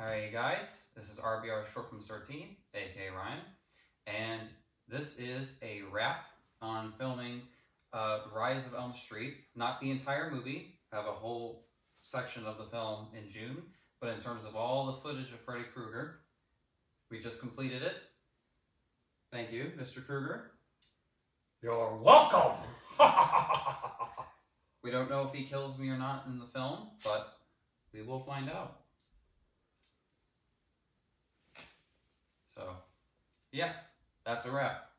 Alright guys, this is RBR Short Films 13, aka Ryan, and this is a wrap on filming uh, Rise of Elm Street. Not the entire movie, I have a whole section of the film in June, but in terms of all the footage of Freddy Krueger, we just completed it. Thank you, Mr. Krueger. You're welcome. We don't know if he kills me or not in the film, but we will find out. Yeah, that's a wrap.